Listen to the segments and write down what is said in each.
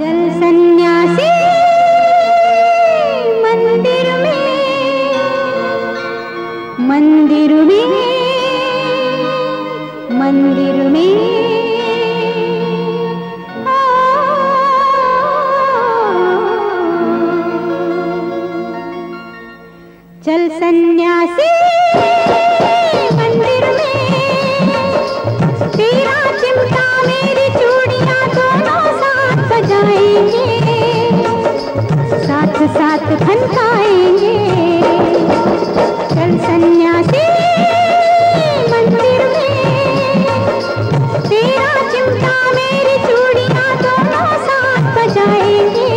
चल सन्यासी मंदिर में मंदिर में मंदिर में। सन्यासी मंदिर में तेरा साथ साथ खनकाएँगे चल सन्यासी, मंदिर में। तेरा चिमटा मेरी चूड़ियाँ साथ बजाएँगे।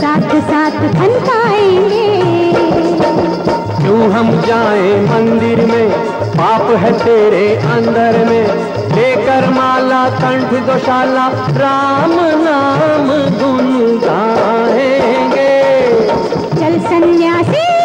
साथ क्यों हम जाएँ मंदिर में? पाप है तेरे अंदर में। लेकर माला कंठ दोशाला राम नाम गुन गाएँगे चल सन्यासी।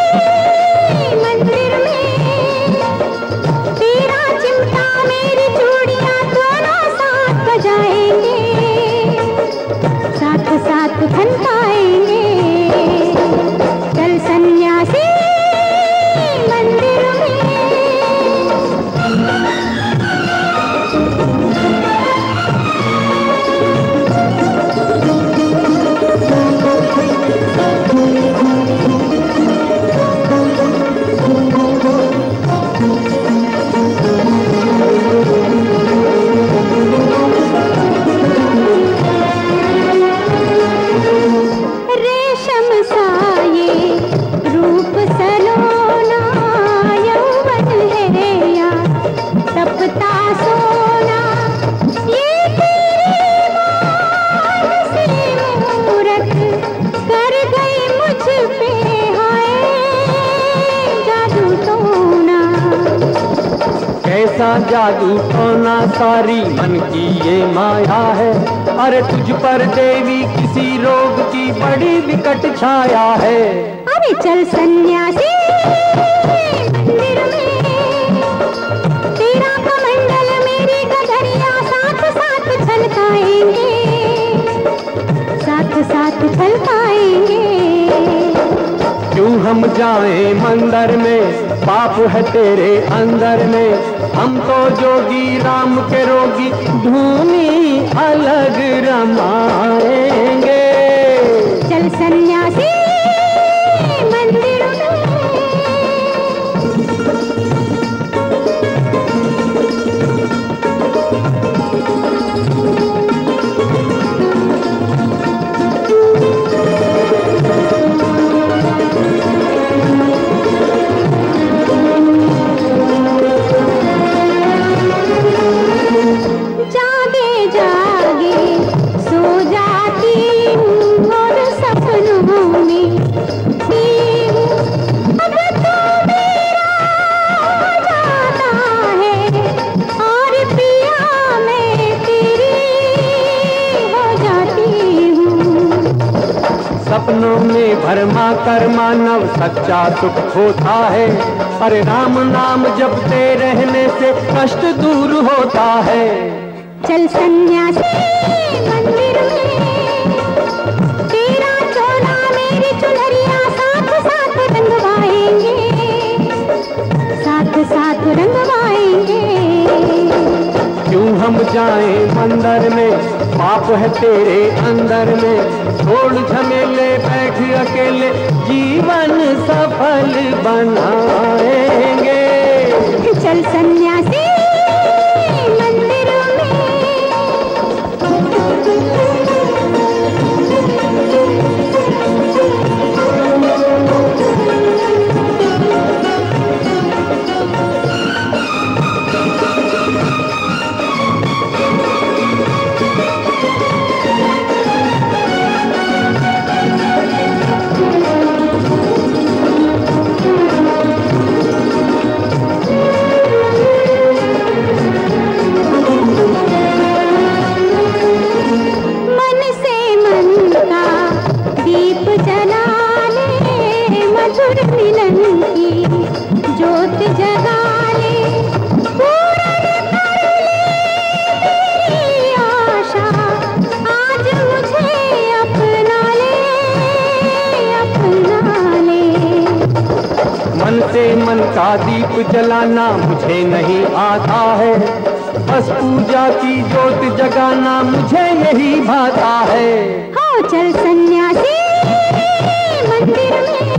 जादू टोना सारी। मन की ये माया है। अरे तुझ पर देवी किसी रोग की बड़ी विकट छाया है। अरे चल सन्यासी। जाएँ मंदिर में, पाप है तेरे अंदर में। हम तो जोगी, राम के रोगी, धूनी अलग रमाएँगे। चल सन्यासी सपनों में भरमा कर मानव सच्चा सुख होता है। अरे राम नाम जपते रहने से कष्ट दूर होता है। चल सन्यासी मंदिर में। तेरा चोला मेरी चुनरिया साथ साथ रंगवाएँगे। साथ साथ रंगवाएँगे। क्यों हम जाएँ मंदिर में? पाप है तेरे अंदर में। छोड़ झमेले बैठ अकेले। जीवन सफल बनाएँगे। का दीप जलाना मुझे नहीं आता है। बस पूजा की जोत जगाना मुझे यही भाता है। हो चल सन्यासी मंदिर में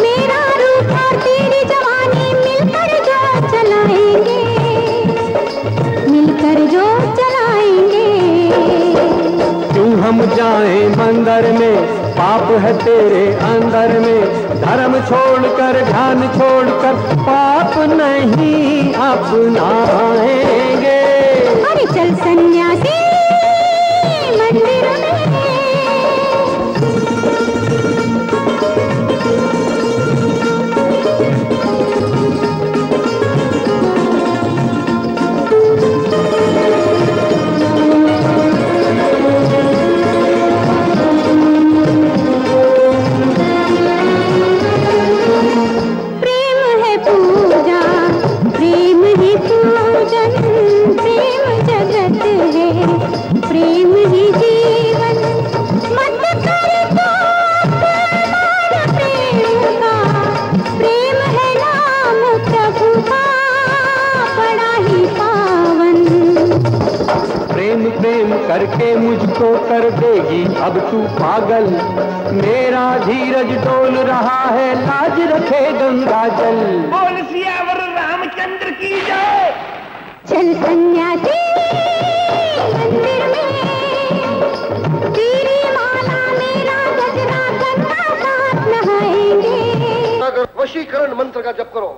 मेरा रूप और तेरी जवानी मिलकर जो चलाएँगे मिलकर जो चलाएँगे। क्यों हम जाएँ मंदिर में? है तेरे अंदर में। धर्म छोड़कर ध्यान छोड़कर पाप नहीं अपनाएँगे करके मुझको कर देगी। अब तू पागल। मेरा धीरज डोल रहा है लाज रखे गंगा जल। बोल सियावर रामचंद्र की जय। चल सन्यासी मंदिर में। तेरी माला मेरा गजरा गंगा साथ नहाएँगे। वशीकरण मंत्र का जप करो।